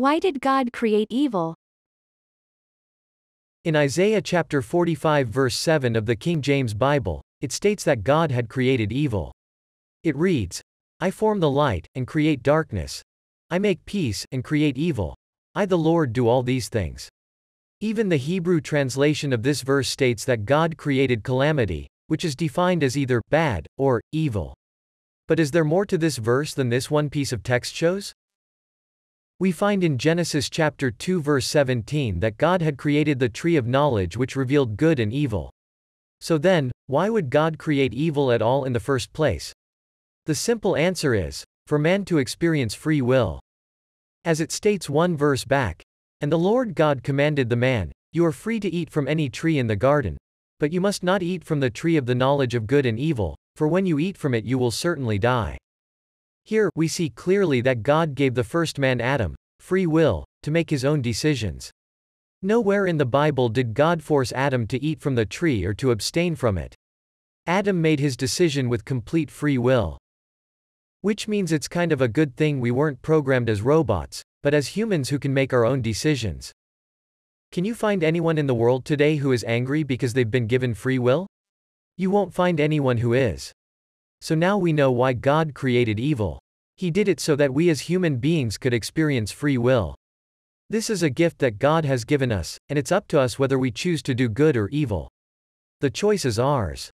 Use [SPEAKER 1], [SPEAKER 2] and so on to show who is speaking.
[SPEAKER 1] Why did God create evil?
[SPEAKER 2] In Isaiah chapter 45 verse 7 of the King James Bible, it states that God had created evil. It reads, I form the light, and create darkness. I make peace, and create evil. I the Lord do all these things. Even the Hebrew translation of this verse states that God created calamity, which is defined as either bad or evil. But is there more to this verse than this one piece of text shows? We find in Genesis chapter 2 verse 17 that God had created the tree of knowledge which revealed good and evil. So then, why would God create evil at all in the first place? The simple answer is, for man to experience free will. As it states one verse back, and the Lord God commanded the man, You are free to eat from any tree in the garden, but you must not eat from the tree of the knowledge of good and evil, for when you eat from it you will certainly die. Here, we see clearly that God gave the first man Adam, free will, to make his own decisions. Nowhere in the Bible did God force Adam to eat from the tree or to abstain from it. Adam made his decision with complete free will. Which means it's kind of a good thing we weren't programmed as robots, but as humans who can make our own decisions. Can you find anyone in the world today who is angry because they've been given free will? You won't find anyone who is. So now we know why God created evil. He did it so that we as human beings could experience free will. This is a gift that God has given us, and it's up to us whether we choose to do good or evil. The choice is ours.